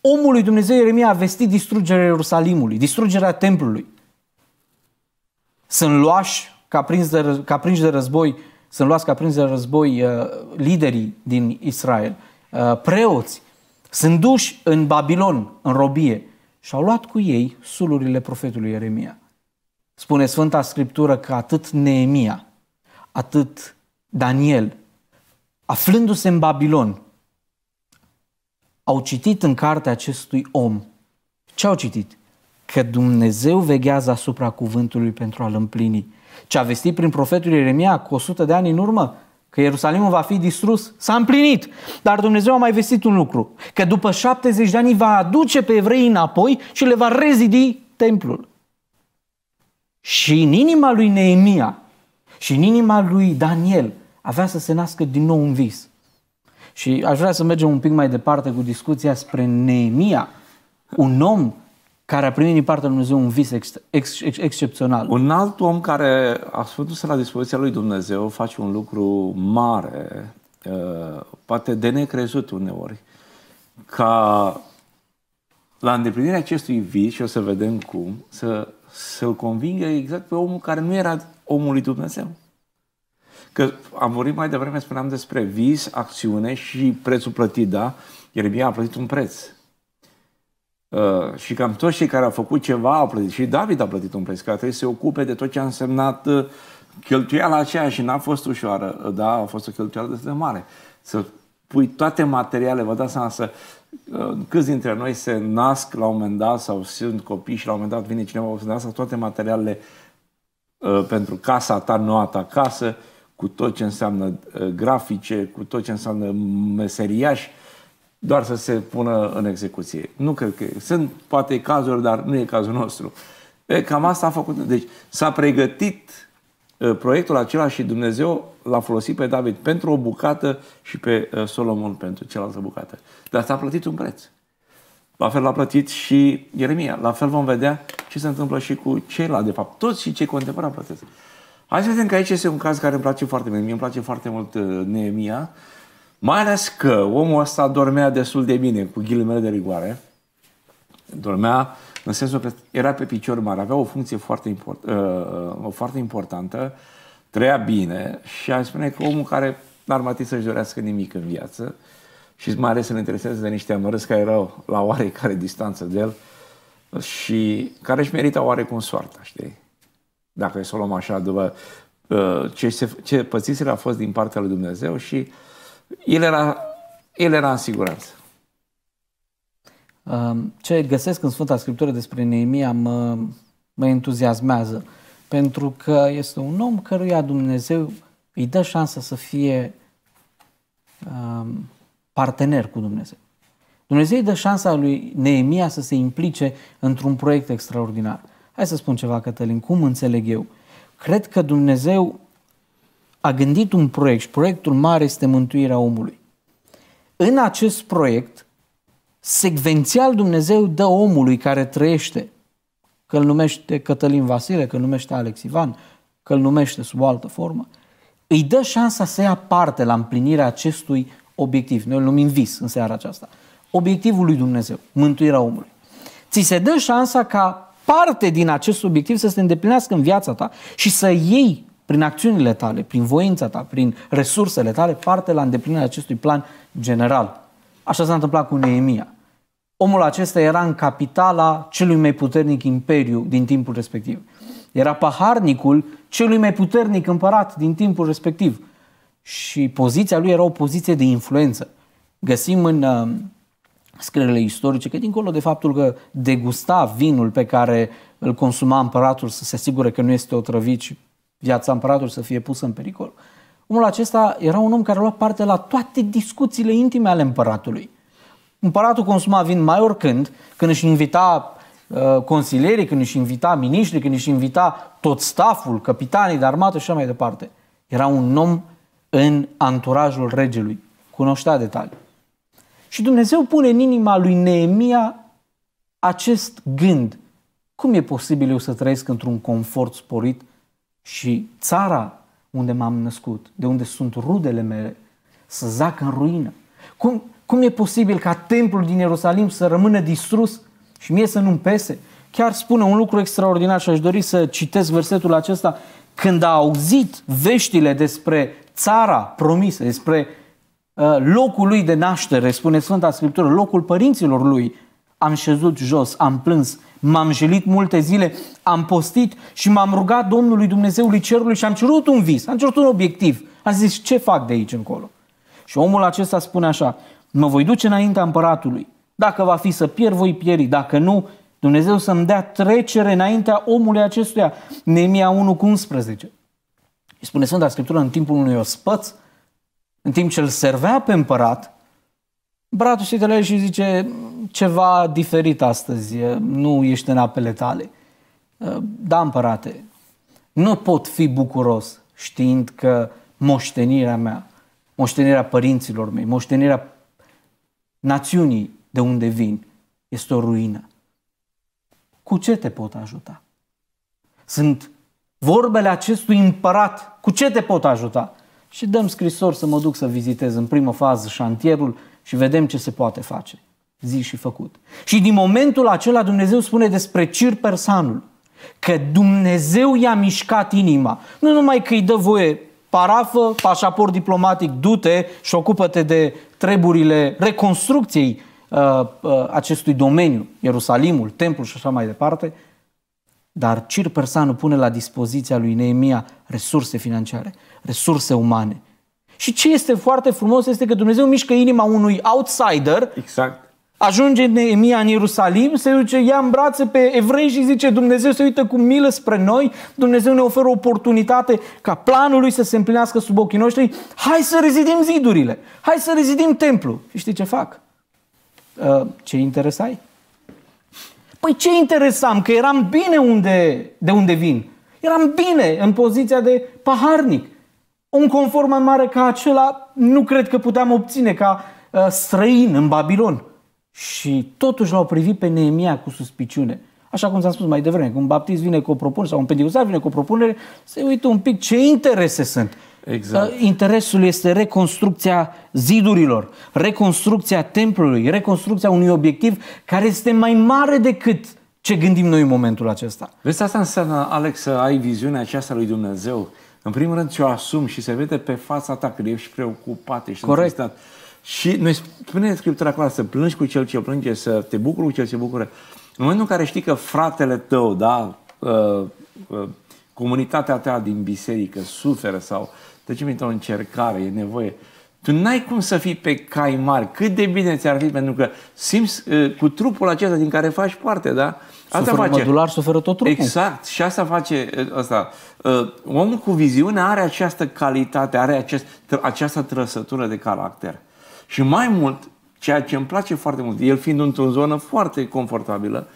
[SPEAKER 2] Omul lui Dumnezeu Ieremia a vestit distrugerea Ierusalimului, distrugerea templului. Sunt luași ca prinși de, ca prinși de război, sunt luați ca prinși de război uh, liderii din Israel, uh, preoți, sunt duși în Babilon, în robie și au luat cu ei sulurile profetului Ieremia. Spune Sfânta Scriptură că atât Neemia, atât Daniel, aflându-se în Babilon, au citit în cartea acestui om. Ce au citit? Că Dumnezeu veghează asupra cuvântului pentru a-l împlini. Ce a vestit prin profetul Ieremia cu 100 de ani în urmă, că Ierusalimul va fi distrus, s-a împlinit. Dar Dumnezeu a mai vestit un lucru, că după 70 de ani va aduce pe evrei înapoi și le va rezidi templul. Și în inima lui Neemia și în inima lui Daniel avea să se nască din nou un vis. Și aș vrea să mergem un pic mai departe cu discuția spre Neemia, un om care a primit din partea lui Dumnezeu un vis ex, ex, ex, excepțional.
[SPEAKER 1] Un alt om care a făcut la dispoziția lui Dumnezeu face un lucru mare, uh, poate de necrezut uneori, ca la îndeplinirea acestui vis, și o să vedem cum, să, să-l convingă exact pe omul care nu era omul lui Dumnezeu. Că am vorbit mai devreme, spuneam despre vis, acțiune și prețul plătit, da? Ieremia a plătit un preț. Uh, și cam toți cei care au făcut ceva au plătit. Și David a plătit un preț, care trebuie să se ocupe de tot ce a însemnat uh, cheltuiala aceea și n-a fost ușoară, uh, da, a fost o cheltuială destul de mare. Să pui toate materiale, vă dați seama să uh, câți dintre noi se nasc la un moment dat sau sunt copii și la un moment dat vine cineva să nască toate materialele uh, pentru casa ta, noua ta casă, cu tot ce înseamnă uh, grafice, cu tot ce înseamnă meseriași, doar să se pună în execuție. Nu cred că sunt poate cazuri, dar nu e cazul nostru. E, cam asta a făcut. Deci s-a pregătit uh, proiectul acela și Dumnezeu l-a folosit pe David pentru o bucată și pe uh, Solomon pentru cealaltă bucată. Dar s-a plătit un preț. La fel l-a plătit și Ieremia. La fel vom vedea ce se întâmplă și cu ceilalți, de fapt. Toți și cei contemporani plătesc. Hai să vedem că aici este un caz care îmi place foarte mult. Mie îmi place foarte mult uh, Neemia, mai ales că omul ăsta dormea destul de bine, cu ghilimele de rigoare. Dormea în sensul că era pe picior mare, avea o funcție foarte, import, uh, uh foarte importantă, trăia bine și aș spune că omul care n-ar mai să-și dorească nimic în viață și mai ales să ne intereseze de niște amărâți care erau la oarecare distanță de el și care își merită oarecum soarta, știi? Dacă e să o luăm așa, după uh, ce, se, ce pățisele a fost din partea lui Dumnezeu și el era, el era în siguranță.
[SPEAKER 2] Um, ce găsesc în Sfânta Scriptură despre Neemia mă, mă entuziasmează, pentru că este un om căruia Dumnezeu îi dă șansa să fie um, partener cu Dumnezeu. Dumnezeu îi dă șansa lui Neemia să se implice într-un proiect extraordinar. Hai să spun ceva, Cătălin, cum înțeleg eu? Cred că Dumnezeu a gândit un proiect și proiectul mare este mântuirea omului. În acest proiect, secvențial Dumnezeu dă omului care trăiește, că îl numește Cătălin Vasile, că îl numește Alex Ivan, că îl numește sub o altă formă, îi dă șansa să ia parte la împlinirea acestui obiectiv. Noi îl numim vis în seara aceasta. Obiectivul lui Dumnezeu, mântuirea omului. Ți se dă șansa ca parte din acest obiectiv să se îndeplinească în viața ta și să iei prin acțiunile tale, prin voința ta, prin resursele tale, parte la îndeplinirea acestui plan general. Așa s-a întâmplat cu Neemia. Omul acesta era în capitala celui mai puternic imperiu din timpul respectiv. Era paharnicul celui mai puternic împărat din timpul respectiv. Și poziția lui era o poziție de influență. Găsim în uh, scrierile istorice, că dincolo de faptul că degusta vinul pe care îl consuma împăratul să se asigure că nu este otrăvit și viața împăratului să fie pusă în pericol, omul acesta era un om care lua parte la toate discuțiile intime ale împăratului. Împăratul consuma vin mai oricând, când își invita uh, consilierii, când își invita miniștri, când își invita tot staful, capitanii de armată și așa mai departe. Era un om în anturajul regelui. Cunoștea detalii. Și Dumnezeu pune în inima lui Neemia acest gând. Cum e posibil eu să trăiesc într-un confort sporit și țara unde m-am născut, de unde sunt rudele mele, să zacă în ruină? Cum, cum e posibil ca templul din Ierusalim să rămână distrus și mie să nu-mi pese? Chiar spune un lucru extraordinar și aș dori să citesc versetul acesta. Când a auzit veștile despre țara promisă, despre uh, locul lui de naștere, spune Sfânta Scriptură, locul părinților lui, am șezut jos, am plâns, m-am jelit multe zile, am postit și m-am rugat Domnului Dumnezeului Cerului și am cerut un vis, am cerut un obiectiv. Am zis, ce fac de aici încolo? Și omul acesta spune așa, mă voi duce înaintea împăratului. Dacă va fi să pierd, voi pieri. Dacă nu, Dumnezeu să-mi dea trecere înaintea omului acestuia. Neemia 1 cu 11. Îi spune Sfânta Scriptură în timpul unui ospăț, în timp ce îl servea pe împărat, Bratul și de la el și zice ceva diferit astăzi, nu ești în apele tale. Da, împărate, nu pot fi bucuros știind că moștenirea mea, moștenirea părinților mei, moștenirea națiunii de unde vin, este o ruină. Cu ce te pot ajuta? Sunt vorbele acestui împărat. Cu ce te pot ajuta? Și dăm scrisori să mă duc să vizitez în primă fază șantierul și vedem ce se poate face. Zi și făcut. Și din momentul acela Dumnezeu spune despre Cir Persanul că Dumnezeu i-a mișcat inima. Nu numai că îi dă voie parafă, pașaport diplomatic, du-te și ocupă-te de treburile reconstrucției uh, uh, acestui domeniu, Ierusalimul, templul și așa mai departe, dar Cir Persanu pune la dispoziția lui Neemia resurse financiare, resurse umane. Și ce este foarte frumos este că Dumnezeu mișcă inima unui outsider
[SPEAKER 1] Exact.
[SPEAKER 2] Ajunge Neemia în Ierusalim, se duce, ia în brațe pe evrei și zice Dumnezeu se uită cu milă spre noi, Dumnezeu ne oferă o oportunitate ca planul lui să se împlinească sub ochii noștri, hai să rezidim zidurile, hai să rezidim templu. Și știi ce fac? Uh, ce interes ai? Păi ce interesam? Că eram bine unde, de unde vin. Eram bine în poziția de paharnic. Un confort mai mare ca acela nu cred că puteam obține ca uh, străin în Babilon. Și totuși l-au privit pe Neemia cu suspiciune. Așa cum s-a spus mai devreme, când un baptist vine cu o propunere sau un pentecostal vine cu o propunere, se uită un pic ce interese sunt.
[SPEAKER 1] Exact.
[SPEAKER 2] Uh, interesul este reconstrucția zidurilor, reconstrucția templului, reconstrucția unui obiectiv care este mai mare decât ce gândim noi în momentul acesta.
[SPEAKER 1] Vezi, asta înseamnă, Alex, să ai viziunea aceasta lui Dumnezeu. În primul rând, ți-o asum și se vede pe fața ta că ești preocupat, ești
[SPEAKER 2] Corect.
[SPEAKER 1] întristat. Și noi spune Scriptura acolo să plângi cu cel ce plânge, să te bucuri cu cel ce bucură. În momentul în care știi că fratele tău, da, uh, uh, comunitatea ta din biserică suferă sau trece într-o încercare, e nevoie, tu n-ai cum să fii pe cai mari. Cât de bine ți-ar fi, pentru că simți uh, cu trupul acesta din care faci parte, da?
[SPEAKER 2] Asta suferă face. mădular, suferă tot trupul.
[SPEAKER 1] Exact. Și asta face uh, asta. Uh, omul cu viziune are această calitate, are acest, această trăsătură de caracter. Și mai mult, ceea ce îmi place foarte mult, el fiind într-o zonă foarte confortabilă,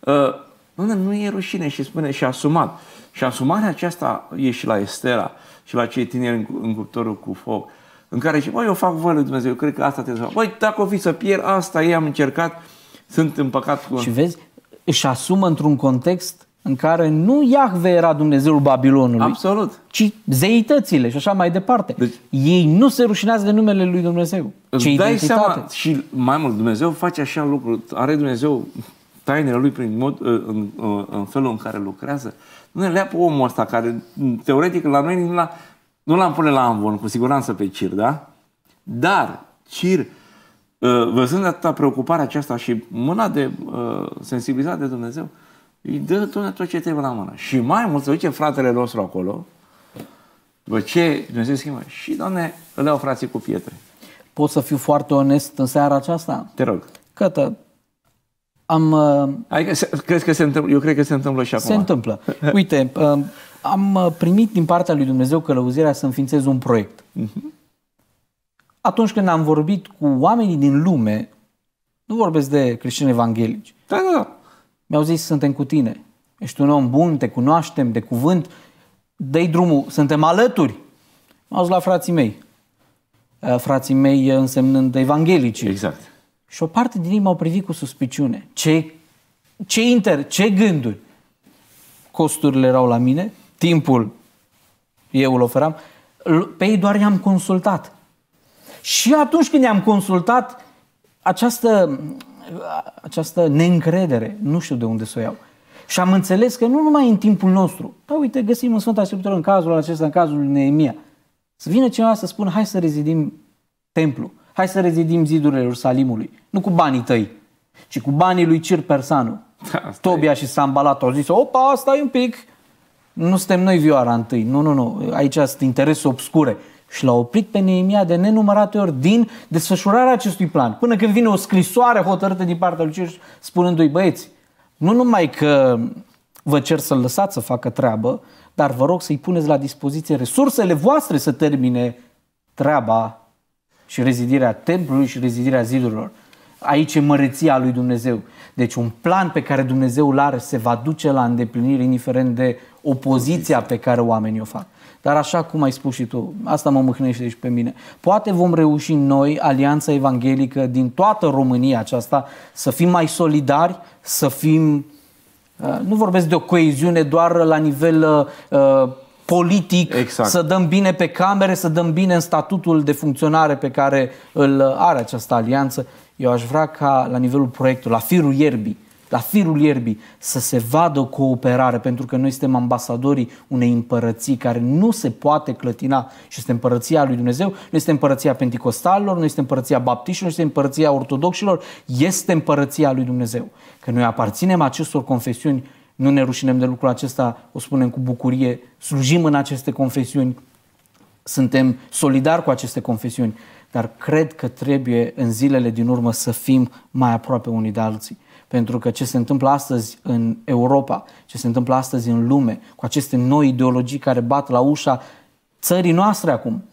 [SPEAKER 1] uh, nu e rușine și spune și asumat. Și asumarea aceasta e și la Estera și la cei tineri în, în cuptorul cu foc, în care zice, băi, eu fac voie lui Dumnezeu, eu cred că asta te să Băi, dacă o fi să pierd, asta e, am încercat, sunt împăcat cu...
[SPEAKER 2] Și vezi, își asumă într-un context în care nu Iahve era Dumnezeul Babilonului,
[SPEAKER 1] Absolut.
[SPEAKER 2] ci zeitățile și așa mai departe. Deci, Ei nu se rușinează de numele lui Dumnezeu, ci
[SPEAKER 1] dai
[SPEAKER 2] identitate.
[SPEAKER 1] seama, și mai mult, Dumnezeu face așa lucruri, are Dumnezeu tainele lui prin mod, în, în, în felul în care lucrează. Nu ne lea pe omul ăsta care, teoretic, la noi nu, l-a, nu l-am pune la amvon, cu siguranță pe Cir, da? Dar Cir, văzând atâta preocupare aceasta și mâna de uh, sensibilitate de Dumnezeu, îi dă tot, tot ce trebuie la mână. Și mai mult se duce fratele nostru acolo, după ce Dumnezeu schimbă, și, Doamne, îl iau frații cu pietre.
[SPEAKER 2] Pot să fiu foarte onest în seara aceasta?
[SPEAKER 1] Te rog.
[SPEAKER 2] Cătă, am...
[SPEAKER 1] Adică, crezi că se întâmplă? Eu cred că se întâmplă și acum.
[SPEAKER 2] Se întâmplă. (laughs) Uite, am primit din partea lui Dumnezeu călăuzirea să înființez un proiect. Uh-huh. Atunci când am vorbit cu oamenii din lume, nu vorbesc de creștini evanghelici.
[SPEAKER 1] Da, da, da
[SPEAKER 2] mi-au zis, suntem cu tine. Ești un om bun, te cunoaștem de cuvânt, dă drumul, suntem alături. M-am dus la frații mei. Uh, Frații mei uh, însemnând evangelicii.
[SPEAKER 1] Exact.
[SPEAKER 2] Și o parte din ei m-au privit cu suspiciune. Ce, ce inter, ce gânduri? Costurile erau la mine, timpul eu îl oferam, L- pe ei doar i-am consultat. Și atunci când i-am consultat, această, această neîncredere, nu știu de unde să o iau. Și am înțeles că nu numai în timpul nostru, dar uite, găsim în Sfânta Scriptură, în cazul acesta, în cazul lui Neemia, să vină cineva să spună, hai să rezidim templu, hai să rezidim zidurile Ierusalimului, nu cu banii tăi, ci cu banii lui Cir Persanu. (laughs)
[SPEAKER 1] Da, asta
[SPEAKER 2] Tobia și Sambalat au zis, opa, stai un pic, nu suntem noi vioara întâi, nu, nu, nu, aici sunt interese obscure. Și l-a oprit pe Neemia de nenumărate ori din desfășurarea acestui plan. Până când vine o scrisoare hotărâtă din partea lui Cir spunându-i, băieți, nu numai că vă cer să-l lăsați să facă treabă, dar vă rog să-i puneți la dispoziție resursele voastre să termine treaba și rezidirea templului și rezidirea zidurilor. Aici e măreția lui Dumnezeu. Deci un plan pe care Dumnezeu îl are se va duce la îndeplinire indiferent de opoziția pe care oamenii o fac. Dar așa cum ai spus și tu, asta mă mâhnește și pe mine. Poate vom reuși noi, Alianța Evanghelică din toată România aceasta, să fim mai solidari, să fim Uh, Nu vorbesc de o coeziune doar la nivel uh, politic,
[SPEAKER 1] Exact.
[SPEAKER 2] să dăm bine pe camere, să dăm bine în statutul de funcționare pe care îl are această alianță. Eu aș vrea ca la nivelul proiectului, la firul ierbii, la firul ierbii, să se vadă o cooperare, pentru că noi suntem ambasadorii unei împărății care nu se poate clătina și este împărăția lui Dumnezeu, nu este împărăția penticostalilor, nu este împărăția baptiștilor, nu este împărăția ortodoxilor, este împărăția lui Dumnezeu. Că noi aparținem acestor confesiuni, nu ne rușinem de lucrul acesta, o spunem cu bucurie, slujim în aceste confesiuni, suntem solidari cu aceste confesiuni, dar cred că trebuie în zilele din urmă să fim mai aproape unii de alții. Pentru că ce se întâmplă astăzi în Europa, ce se întâmplă astăzi în lume, cu aceste noi ideologii care bat la ușa țării noastre acum,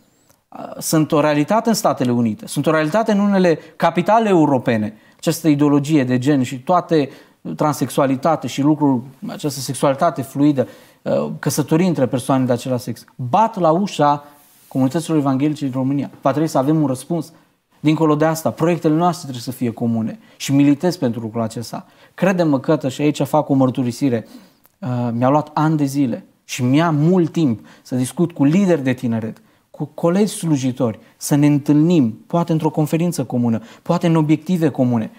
[SPEAKER 2] sunt o realitate în Statele Unite, sunt o realitate în unele capitale europene, această ideologie de gen și toate transexualitate și lucruri, această sexualitate fluidă, căsătorii între persoane de același sex, bat la ușa comunităților evanghelice din România. Va trebui să avem un răspuns. Dincolo de asta, proiectele noastre trebuie să fie comune și militez pentru lucrul acesta. Crede-mă că, și aici fac o mărturisire, uh, mi-a luat ani de zile și mi-a mult timp să discut cu lideri de tineret, cu colegi slujitori, să ne întâlnim, poate într-o conferință comună, poate în obiective comune.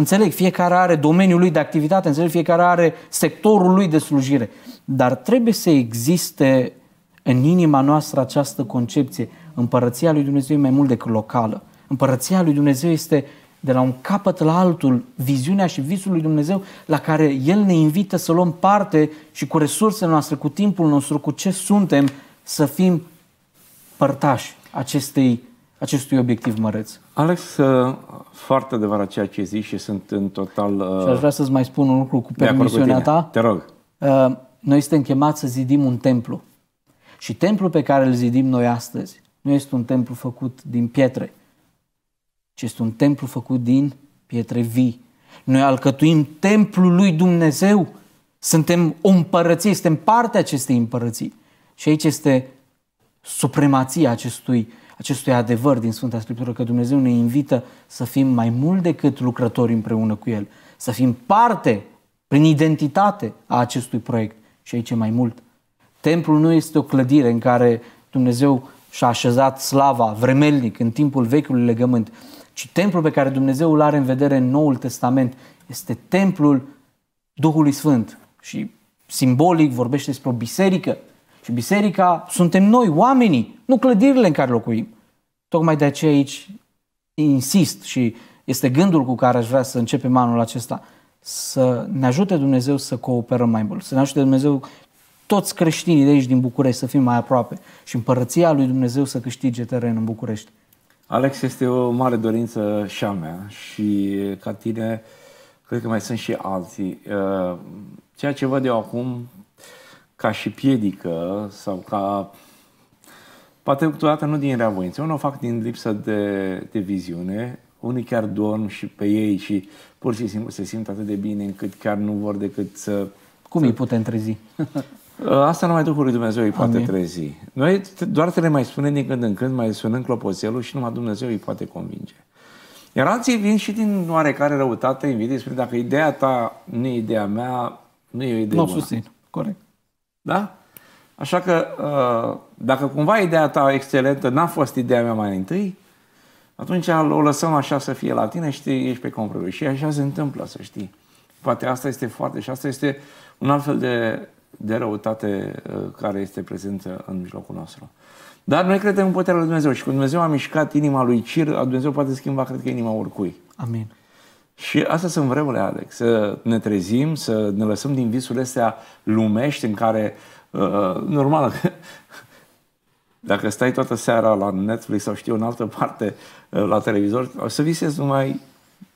[SPEAKER 2] Înțeleg, fiecare are domeniul lui de activitate, înțeleg, fiecare are sectorul lui de slujire, dar trebuie să existe în inima noastră această concepție. Împărăția lui Dumnezeu e mai mult decât locală. Împărăția lui Dumnezeu este de la un capăt la altul, viziunea și visul lui Dumnezeu la care El ne invită să luăm parte și cu resursele noastre, cu timpul nostru, cu ce suntem, să fim părtași acestei, acestui obiectiv măreț.
[SPEAKER 1] Alex, uh, foarte adevărat ceea ce zici și sunt în total... uh,
[SPEAKER 2] Și aș vrea să-ți mai spun un lucru cu
[SPEAKER 1] de acord cu
[SPEAKER 2] permisiunea
[SPEAKER 1] tine.
[SPEAKER 2] ta.
[SPEAKER 1] Te rog.
[SPEAKER 2] Uh, Noi suntem chemați să zidim un templu. Și templul pe care îl zidim noi astăzi nu este un templu făcut din pietre, ci este un templu făcut din pietre vii. Noi alcătuim templul lui Dumnezeu. Suntem o împărăție, suntem parte a acestei împărății. Și aici este supremația acestui, acestui adevăr din Sfânta Scriptură, că Dumnezeu ne invită să fim mai mult decât lucrători împreună cu El, să fim parte, prin identitate, a acestui proiect. Și aici e mai mult. Templul nu este o clădire în care Dumnezeu și-a așezat slava vremelnic în timpul vechiului legământ, ci templul pe care Dumnezeu îl are în vedere în Noul Testament este templul Duhului Sfânt și simbolic vorbește despre o biserică. Și biserica suntem noi, oamenii, nu clădirile în care locuim. Tocmai de aceea aici insist și este gândul cu care aș vrea să începem anul acesta, să ne ajute Dumnezeu să cooperăm mai mult, să ne ajute Dumnezeu toți creștinii de aici din București să fim mai aproape și împărăția lui Dumnezeu să câștige teren în București.
[SPEAKER 1] Alex, este o mare dorință și a mea și ca tine, cred că mai sunt și alții. Uh, Ceea ce văd eu acum ca și piedică sau ca poate câteodată nu din reavoință, unul o fac din lipsă de, de viziune, unii chiar dorm și pe ei și pur și simplu se simt atât de bine încât chiar nu vor decât să
[SPEAKER 2] Cum îi putem trezi? (laughs)
[SPEAKER 1] Asta numai Duhul lui Dumnezeu îi poate Amin. trezi. Noi doar te le mai spunem din când în când, mai sunăm clopoțelul și numai Dumnezeu îi poate convinge. Iar alții vin și din oarecare răutate, invidie, spune dacă ideea ta nu e ideea mea, nu e o idee
[SPEAKER 2] Nu bună. susțin, corect.
[SPEAKER 1] Da? Așa că uh, dacă cumva ideea ta excelentă n-a fost ideea mea mai întâi, atunci o lăsăm așa să fie la tine și ești pe compromis. Și așa se întâmplă, să știi. Poate asta este foarte și asta este un alt fel de, de răutate uh, care este prezentă în mijlocul nostru. Dar noi credem în puterea lui Dumnezeu și când Dumnezeu a mișcat inima lui Cir, Dumnezeu poate schimba, cred că, inima oricui.
[SPEAKER 2] Amin.
[SPEAKER 1] Și asta sunt vremurile, Alex, să ne trezim, să ne lăsăm din visurile astea lumești în care, uh, normal, (laughs) dacă stai toată seara la Netflix sau știu în altă parte uh, la televizor, o să visezi numai,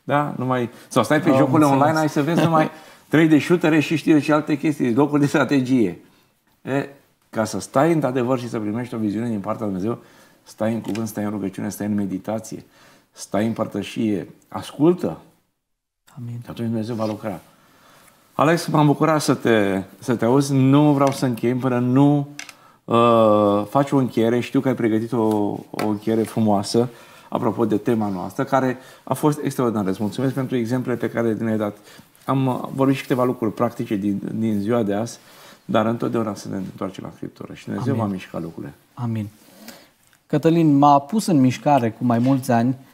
[SPEAKER 1] da, numai, sau stai pe jocurile online, ai să vezi numai (laughs) trei de shootere și știu și alte chestii, locuri de strategie. E, ca să stai într-adevăr și să primești o viziune din partea lui Dumnezeu, stai în cuvânt, stai în rugăciune, stai în meditație, stai în părtășie, ascultă.
[SPEAKER 2] Amin.
[SPEAKER 1] Și atunci Dumnezeu va lucra. Alex, m-am bucurat să te, să te auzi. Nu vreau să încheiem până nu uh, faci o încheiere. Știu că ai pregătit o, o încheiere frumoasă apropo de tema noastră, care a fost extraordinară. Îți mulțumesc pentru exemplele pe care ne-ai dat. Am vorbit și câteva lucruri practice din, din ziua de azi. Dar întotdeauna să ne întoarcem la Scriptură și Dumnezeu Amin. va mișca lucrurile.
[SPEAKER 2] Amin. Cătălin, m-a pus în mișcare cu mai mulți ani uh,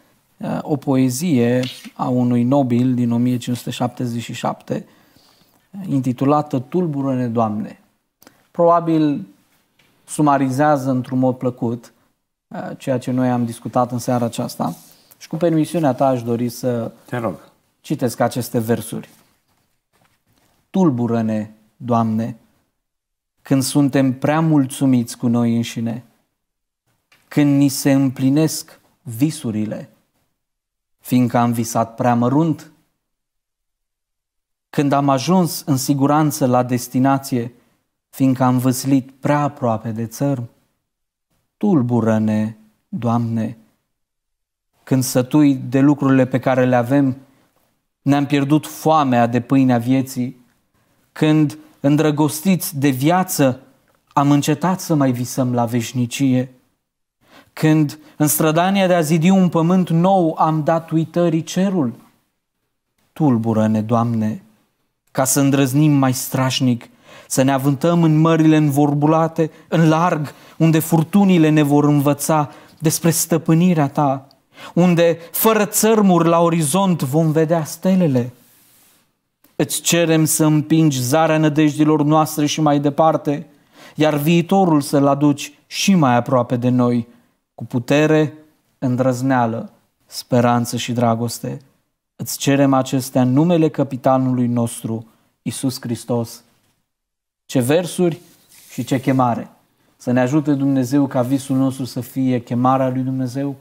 [SPEAKER 2] o poezie a unui nobil din 1577 intitulată Tulbură-ne, Doamne. Probabil sumarizează într-un mod plăcut uh, ceea ce noi am discutat în seara aceasta și cu permisiunea ta aș dori să
[SPEAKER 1] Te rog.
[SPEAKER 2] citesc aceste versuri. Tulbură-ne, Doamne, când suntem prea mulțumiți cu noi înșine, când ni se împlinesc visurile, fiindcă am visat prea mărunt, când am ajuns în siguranță la destinație, fiindcă am văslit prea aproape de țărm, tulbură-ne, Doamne, când sătui de lucrurile pe care le avem, ne-am pierdut foamea de pâinea vieții, când îndrăgostiți de viață, am încetat să mai visăm la veșnicie. Când în strădania de a zidi un pământ nou am dat uitării cerul, tulbură-ne, Doamne, ca să îndrăznim mai strașnic, să ne avântăm în mările învorbulate, în larg, unde furtunile ne vor învăța despre stăpânirea Ta, unde, fără țărmuri la orizont, vom vedea stelele, Îți cerem să împingi zarea nădejdilor noastre și mai departe, iar viitorul să-l aduci și mai aproape de noi, cu putere, îndrăzneală, speranță și dragoste. Îți cerem acestea în numele capitanului nostru, Isus Hristos. Ce versuri și ce chemare! Să ne ajute Dumnezeu ca visul nostru să fie chemarea lui Dumnezeu,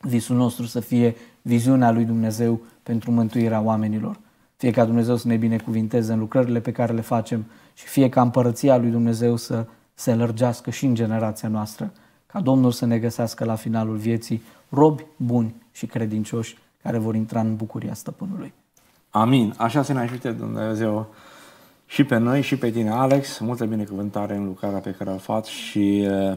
[SPEAKER 2] visul nostru să fie viziunea lui Dumnezeu pentru mântuirea oamenilor. Fie ca Dumnezeu să ne binecuvinteze în lucrările pe care le facem și fie ca împărăția lui Dumnezeu să se lărgească și în generația noastră, ca Domnul să ne găsească la finalul vieții robi buni și credincioși care vor intra în bucuria stăpânului.
[SPEAKER 1] Amin. Așa să ne ajute Dumnezeu și pe noi și pe tine, Alex. Multă binecuvântare în lucrarea pe care o faci și uh,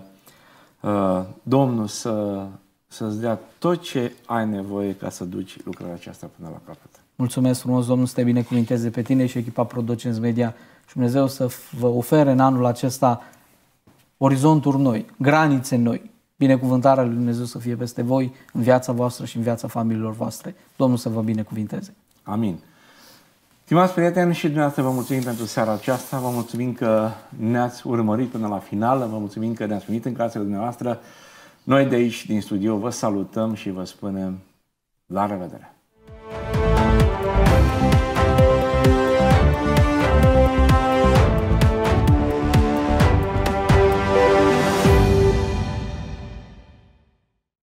[SPEAKER 1] uh, Domnul să, să-ți dea tot ce ai nevoie ca să duci lucrarea aceasta până la capăt.
[SPEAKER 2] Mulțumesc frumos, Domnul, să te binecuvinteze pe tine și echipa Producens Media și Dumnezeu să vă ofere în anul acesta orizonturi noi, granițe noi. Binecuvântarea lui Dumnezeu să fie peste voi, în viața voastră și în viața familiilor voastre. Domnul să vă binecuvinteze.
[SPEAKER 1] Amin. Stimați prieteni și dumneavoastră vă mulțumim pentru seara aceasta, vă mulțumim că ne-ați urmărit până la final, vă mulțumim că ne-ați primit în casele dumneavoastră. Noi de aici, din studio, vă salutăm și vă spunem la revedere!